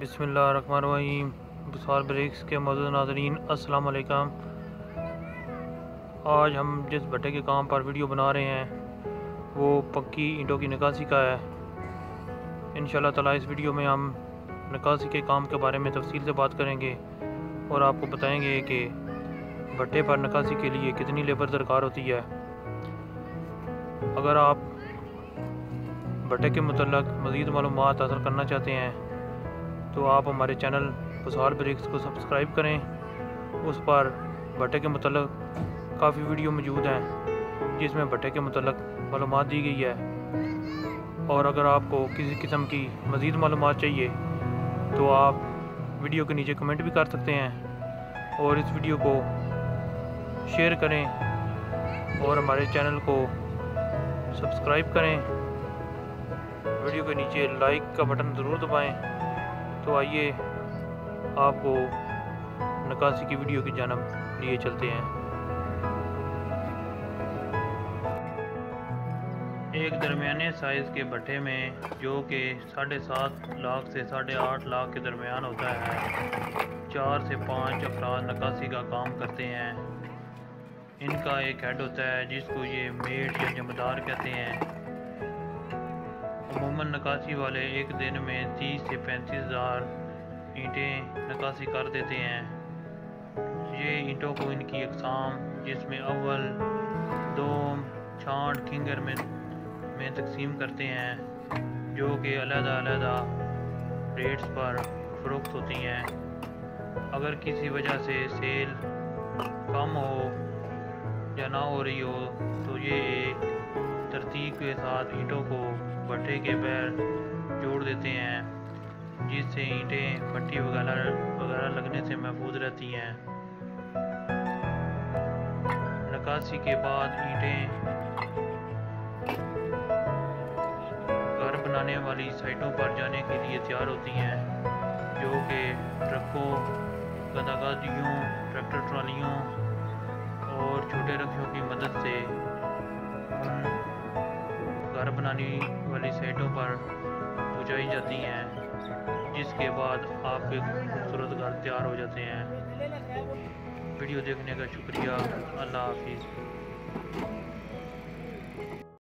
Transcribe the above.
بسم اللہ الرحمن الرحیم۔ بسار بریکس کے موجود ناظرین، السلام علیکم۔ آج ہم جس بھٹے کے کام پر ویڈیو بنا رہے ہیں، وہ پکی اینٹوں کی نکاسی کا ہے۔ انشاءاللہ تعالی اس ویڈیو میں ہم نکاسی کے کام کے بارے میں تفصیل سے بات کریں گے اور آپ کو بتائیں گے کہ بھٹے پر نکاسی کے لیے کتنی لیبر درکار ہوتی ہے۔ اگر آپ بھٹے کے متعلق مزید معلومات حاصل کرنا چاہتے ہیں تو آپ ہمارے چینل بسار بریکس کو سبسکرائب کریں۔ اس پر بھٹے کے متعلق کافی ویڈیو موجود ہیں، جس میں بھٹے کے متعلق معلومات دی گئی ہے۔ اور اگر آپ کو کسی قسم کی مزید معلومات چاہیے، تو آپ ویڈیو کے نیچے کمنٹ بھی کر سکتے ہیں۔ اور اس ویڈیو کو شیئر کریں اور ہمارے چینل کو سبسکرائب کریں۔ ویڈیو کے نیچے لائک کا بٹن ضرور دبائیں۔ تو آئیے آپ کو نکاسی کی ویڈیو کی جانب لیے چلتے ہیں۔ ایک درمیانے سائز کے بھٹے میں جو کہ ساڑھے سات لاکھ سے ساڑھے آٹھ لاکھ کے درمیان ہوتا ہے، چار سے پانچ افراد نکاسی کا کام کرتے ہیں۔ ان کا ایک ہیڈ ہوتا ہے جس کو یہ میٹ یا جمدار کہتے ہیں۔ عموماً نکاسی والے ایک دن میں تیس سے پینتیس ہزار اینٹیں نکاسی کر دیتے ہیں۔ یہ اینٹوں کو ان کی اقسام، جس میں اول، دوم، چھانٹ، کھنگر میں میں تقسیم کرتے ہیں، جو کہ علیحدہ علیحدہ ریٹس پر فروخت ہوتی ہیں۔ اگر کسی وجہ سے سیل کم ہو یا نہ ہو رہی ہو، تو یہ ایک ترتیب کے ساتھ اینٹوں کو بھٹے کے پیر جوڑ دیتے ہیں جس سے اینٹیں مٹی وغیرہ وغیرہ لگنے سے محفوظ رہتی ہیں نکاسی کے بعد اینٹیں گھر بنانے والی سائٹوں پر جانے کے لیے تیار ہوتی ہیں جو کہ ٹرکوں گداگادیوں ٹریکٹر ٹرالیوں اور چھوٹے رکشوں کی مدد سے بنانے والی سائٹوں پر پہنچائی جاتی ہیں، جس کے بعد آپ کے خوبصورت گھر تیار ہو جاتے ہیں۔ ویڈیو دیکھنے کا شکریہ۔ اللہ حافظ۔